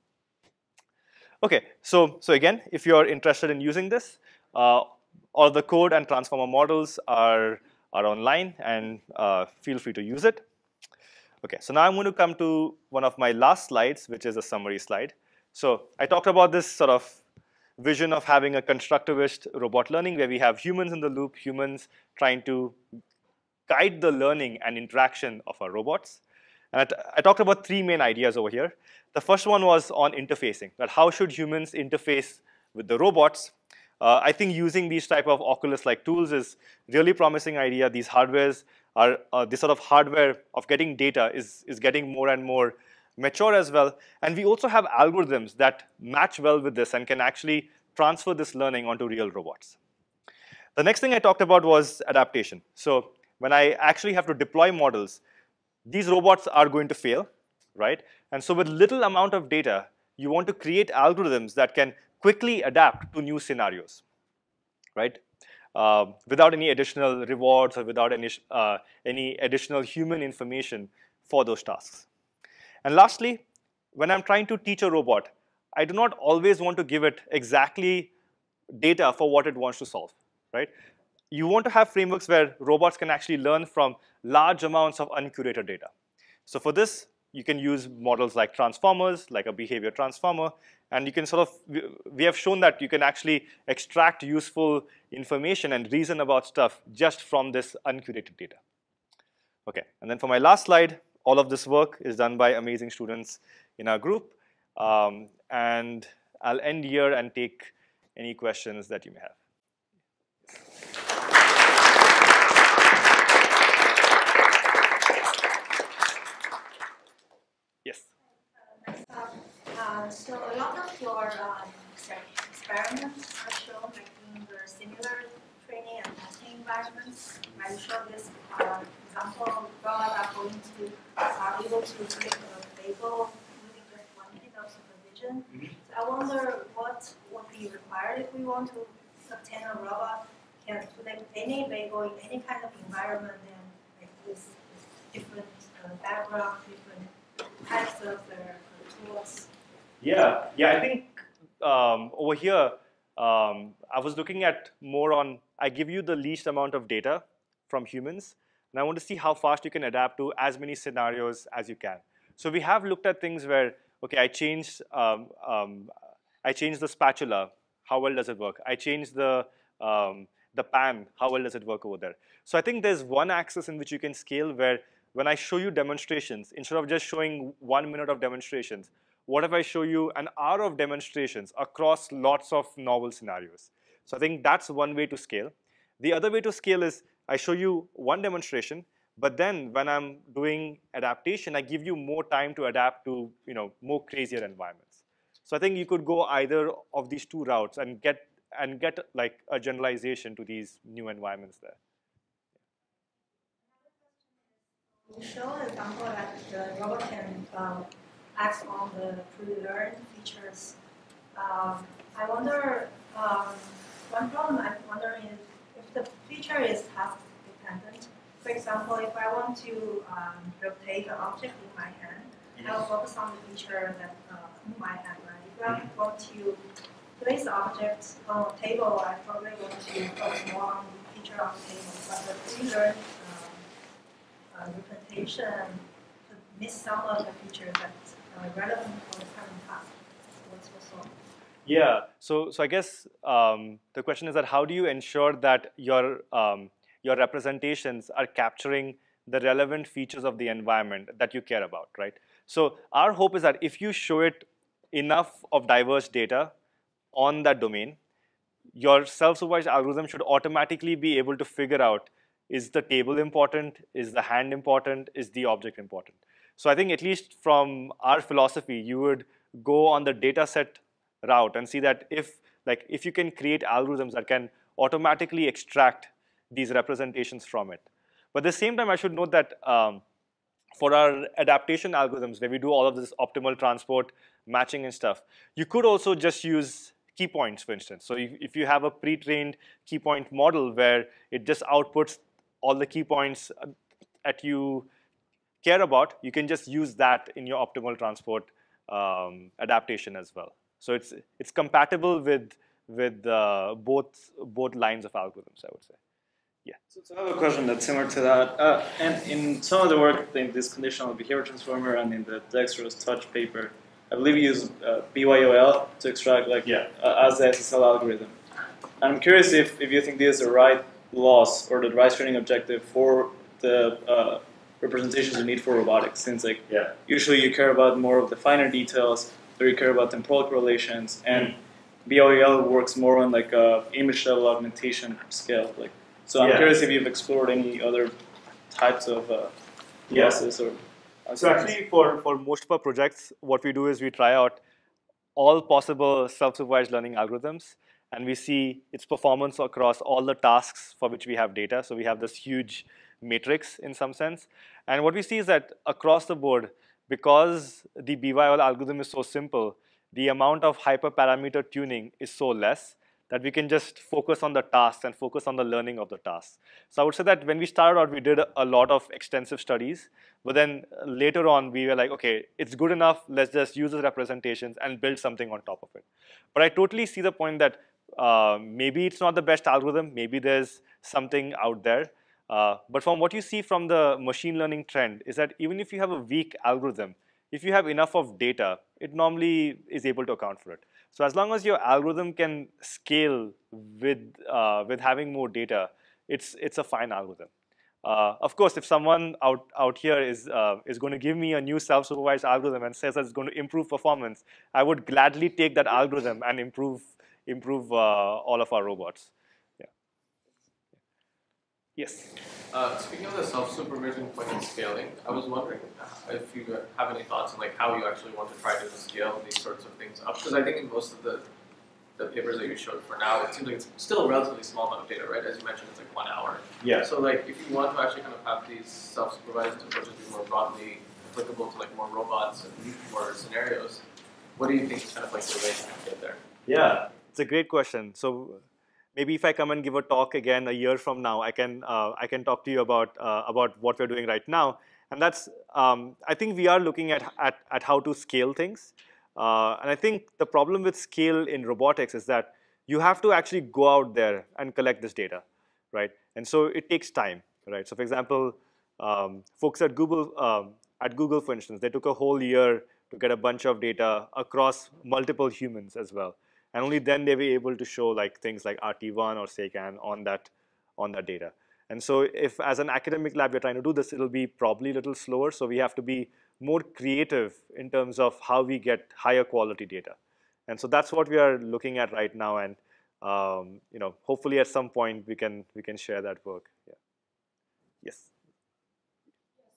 Okay, so, so again, if you're interested in using this, uh, all the code and transformer models are, are online and uh, feel free to use it. Okay, so now I'm going to come to one of my last slides, which is a summary slide. So I talked about this sort of vision of having a constructivist robot learning where we have humans in the loop, humans trying to guide the learning and interaction of our robots. And I, talked about three main ideas over here. The first one was on interfacing, that how should humans interface with the robots? Uh, I think using these type of Oculus-like tools is really promising idea. These hardwares are, uh, this sort of hardware of getting data is, is getting more and more mature as well. And we also have algorithms that match well with this and can actually transfer this learning onto real robots. The next thing I talked about was adaptation. So when I actually have to deploy models, these robots are going to fail, right? And so with little amount of data, you want to create algorithms that can quickly adapt to new scenarios, right? Uh, without any additional rewards or without any, uh, any additional human information for those tasks. And lastly, when I'm trying to teach a robot, I do not always want to give it exactly data for what it wants to solve, right? You want to have frameworks where robots can actually learn from large amounts of uncurated data. So for this, you can use models like transformers, like a behavior transformer, and you can sort of, we have shown that you can actually extract useful information and reason about stuff just from this uncurated data. Okay, and then for my last slide, all of this work is done by amazing students in our group. Um, and I'll end here and take any questions that you may have. Yes. Uh, so a lot of your um, experiments are shown in the similar testing environments. I show this uh, example, God are going to are able to create a label using just one of supervision. Mm -hmm. So I wonder what would be required if we want to obtain a robot can select any label in any kind of environment and like with, different uh, background, different types of uh, tools. Yeah, yeah, I think um, over here, um, I was looking at more on, I give you the least amount of data from humans, and I want to see how fast you can adapt to as many scenarios as you can. So we have looked at things where, okay, I changed, um, um, I changed the spatula. How well does it work? I changed the, um, the pan. How well does it work over there? So I think there's one axis in which you can scale where when I show you demonstrations, instead of just showing one minute of demonstrations, what if I show you an hour of demonstrations across lots of novel scenarios? So I think that's one way to scale. The other way to scale is I show you one demonstration, but then when I'm doing adaptation, I give you more time to adapt to you know more crazier environments. So I think you could go either of these two routes and get and get like a generalization to these new environments there. You show an example that the robot can um, act on the pre-learned features. Um, I wonder, um, one problem I'm wondering is if the feature is task dependent. For example, if I want to um, rotate an object in my hand, I'll focus on the feature that uh, in my hand. Right? If I want to place objects on a table, I probably want to focus more on the feature on the table. But the pre-learned um, uh, representation could miss some of the features that Yeah. So, so I guess um, the question is that how do you ensure that your um, your representations are capturing the relevant features of the environment that you care about, right? So our hope is that if you show it enough of diverse data on that domain, your self-supervised algorithm should automatically be able to figure out is the table important, is the hand important, is the object important. So I think at least from our philosophy, you would go on the data set route and see that if like if you can create algorithms that can automatically extract these representations from it. But at the same time, I should note that um, for our adaptation algorithms, where we do all of this optimal transport, matching and stuff, you could also just use key points, for instance. So if, you have a pre-trained key point model where it just outputs all the key points at that you care about, you can just use that in your optimal transport um, adaptation as well. So it's it's compatible with with uh, both both lines of algorithms, I would say. Yeah. So, so I have a question that's similar to that. Uh, and in some of the work in this conditional behavior transformer and in the Dexterous touch paper, I believe you use uh, BYOL to extract like yeah. uh, as the SSL algorithm. And I'm curious if, if you think this is the right loss or the right training objective for the uh, representations you need for robotics, since like yeah. usually you care about more of the finer details, or you care about temporal correlations, and mm. BYOL works more on like a image level augmentation scale, like so I'm yeah. curious if you've explored any other types of uh, classes or. So actually, for, for most of our projects, what we do is we try out all possible self-supervised learning algorithms, and we see its performance across all the tasks for which we have data. So we have this huge matrix in some sense. And what we see is that across the board, because the BYOL algorithm is so simple, the amount of hyperparameter tuning is so less that we can just focus on the tasks and focus on the learning of the tasks. So I would say that when we started out, we did a lot of extensive studies, but then later on, we were like, okay, it's good enough, let's just use the representations and build something on top of it. But I totally see the point that uh, maybe it's not the best algorithm, maybe there's something out there. Uh, but from what you see from the machine learning trend is that even if you have a weak algorithm, if you have enough of data, it normally is able to account for it. So as long as your algorithm can scale with, uh, with having more data, it's, it's a fine algorithm. Uh, of course, if someone out, out here is, uh, is going to give me a new self-supervised algorithm and says that it's going to improve performance, I would gladly take that algorithm and improve, improve uh, all of our robots. Yes? Uh, speaking of the self-supervision point and scaling, I was wondering if you have any thoughts on like how you actually want to try to scale these sorts of things up. Because I think in most of the the papers that you showed for now, it seems like it's still a relatively small amount of data, right? As you mentioned, it's like one hour. Yeah. So like if you want to actually kind of have these self-supervised approaches be more broadly applicable to like more robots and more scenarios, what do you think is kind of like the way to get there? Yeah, it's a great question. So maybe if I come and give a talk again a year from now, I can uh, I can talk to you about uh, about what we're doing right now. And that's um, I think we are looking at at, at how to scale things. Uh, and I think the problem with scale in robotics is that you have to actually go out there and collect this data, right? And so it takes time, right? So for example, um, folks at Google um, at Google, for instance, they took a whole year to get a bunch of data across multiple humans as well and only then they were able to show like things like RT1 or SayCan on that on that data. And so if as an academic lab you're trying to do this, it'll be probably a little slower. So we have to be more creative in terms of how we get higher quality data. And so that's what we are looking at right now. And um, you know, hopefully at some point we can we can share that work. Yeah. Yes.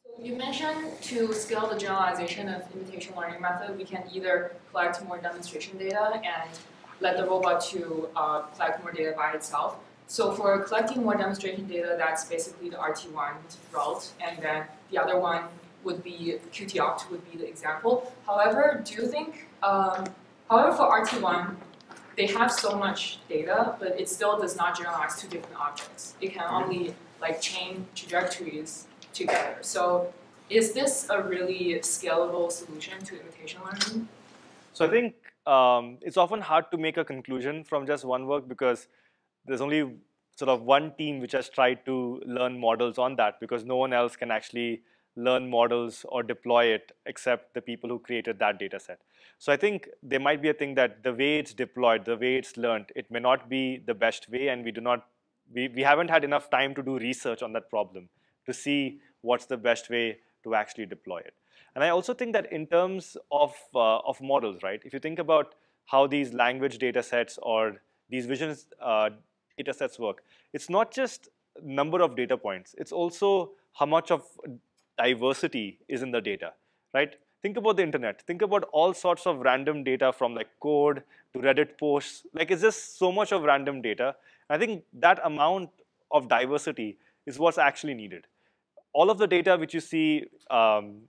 So you mentioned to scale the generalization of imitation learning method, we can either collect more demonstration data and let the robot to uh, collect more data by itself. So for collecting more demonstration data, that's basically the RT1 result, and then the other one would be Qt-opt would be the example. However, do you think, um, however for RT1, they have so much data, but it still does not generalize to different objects. It can only like chain trajectories together. So is this a really scalable solution to imitation learning? So I think um, it's often hard to make a conclusion from just one work because there's only sort of one team which has tried to learn models on that because no one else can actually learn models or deploy it except the people who created that data set. So I think there might be a thing that the way it's deployed, the way it's learned, it may not be the best way and we do not, we, we haven't had enough time to do research on that problem to see what's the best way to actually deploy it. And I also think that in terms of, uh, of models, right, if you think about how these language data sets or these vision uh, data sets work, it's not just number of data points, it's also how much of diversity is in the data, right? Think about the internet. Think about all sorts of random data from like code to Reddit posts. Like it's just so much of random data. I think that amount of diversity is what's actually needed. All of the data which you see um,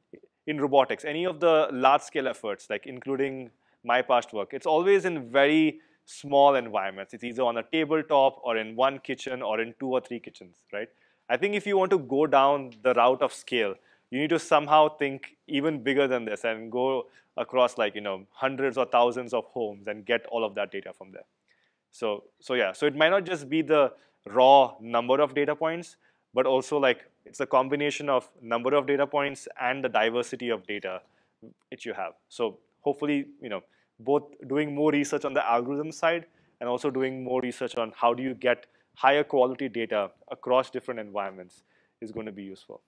in robotics, any of the large scale efforts, like including my past work, it's always in very small environments. It's either on a tabletop or in one kitchen or in two or three kitchens, right? I think if you want to go down the route of scale, you need to somehow think even bigger than this and go across like, you know, hundreds or thousands of homes and get all of that data from there. So, so yeah, so it might not just be the raw number of data points, but also like it's a combination of number of data points and the diversity of data which you have. So hopefully, you know, both doing more research on the algorithm side and also doing more research on how do you get higher quality data across different environments is going to be useful.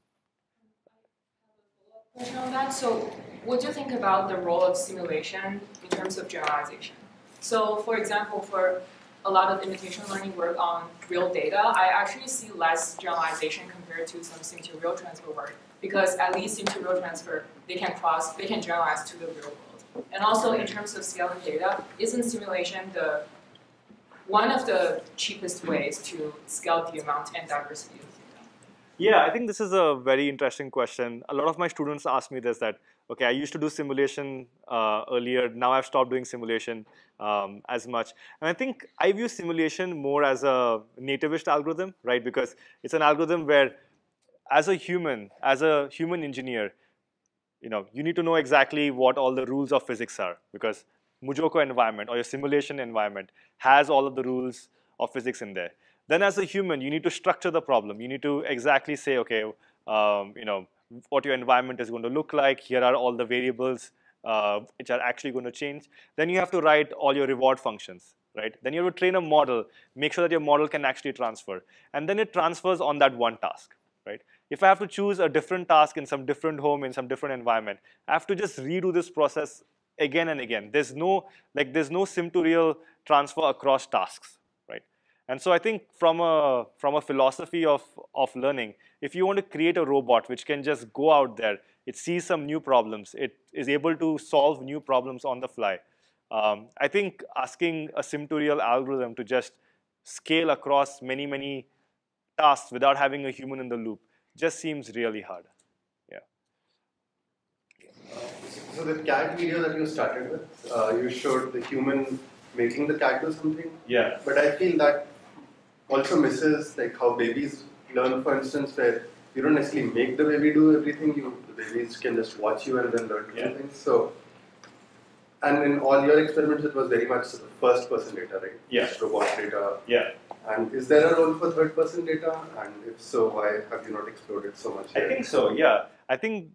On that. So, what do you think about the role of simulation in terms of generalization? So, for example, for a lot of imitation learning work on real data, I actually see less generalization compared to some sim to real transfer work because at least sim to real transfer they can cross, they can generalize to the real world. And also in terms of scaling data, isn't simulation the one of the cheapest ways to scale the amount and diversity of data? Yeah, I think this is a very interesting question. A lot of my students ask me this that, okay, I used to do simulation uh, earlier, now I've stopped doing simulation um, as much. And I think I view simulation more as a nativist algorithm, right? Because it's an algorithm where as a human, as a human engineer, you know, you need to know exactly what all the rules of physics are because MuJoCo environment or your simulation environment has all of the rules of physics in there. Then as a human, you need to structure the problem. You need to exactly say, okay, um, you know, what your environment is going to look like. Here are all the variables uh, which are actually going to change. Then you have to write all your reward functions, right? Then you have to train a model, make sure that your model can actually transfer. And then it transfers on that one task, right? If I have to choose a different task in some different home, in some different environment, I have to just redo this process again and again. There's no like there's no sim to real transfer across tasks? And so I think from a from a philosophy of of learning, if you want to create a robot which can just go out there, it sees some new problems, it is able to solve new problems on the fly. Um, I think asking a sim to real algorithm to just scale across many many tasks without having a human in the loop just seems really hard. Yeah. So the cat video that you started with, uh, you showed the human making the cat do something. Yeah. But I feel that also misses like how babies learn, for instance, where you don't necessarily make the baby do everything. You the babies can just watch you and then learn yeah. things. So. And in all your experiments, it was very much first person data, right? Yeah. robot data. Yeah. And is there a role for third person data? And if so, why have you not explored it so much? I think so, yeah. I think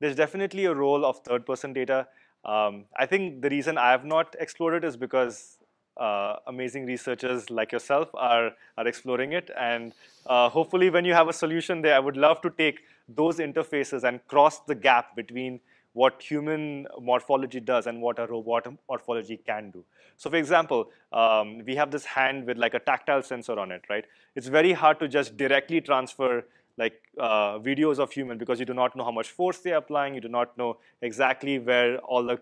there's definitely a role of third-person data. Um, I think the reason I have not explored it is because uh, amazing researchers like yourself are, are exploring it. And uh, hopefully when you have a solution there, I would love to take those interfaces and cross the gap between what human morphology does and what a robot morphology can do. So for example, um, we have this hand with like a tactile sensor on it, right? It's very hard to just directly transfer like uh, videos of human because you do not know how much force they're applying, you do not know exactly where all the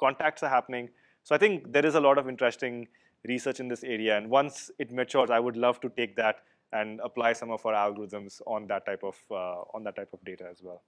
contacts are happening. So I think there is a lot of interesting research in this area, and once it matures, I would love to take that and apply some of our algorithms on that type of uh, on that type of data as well.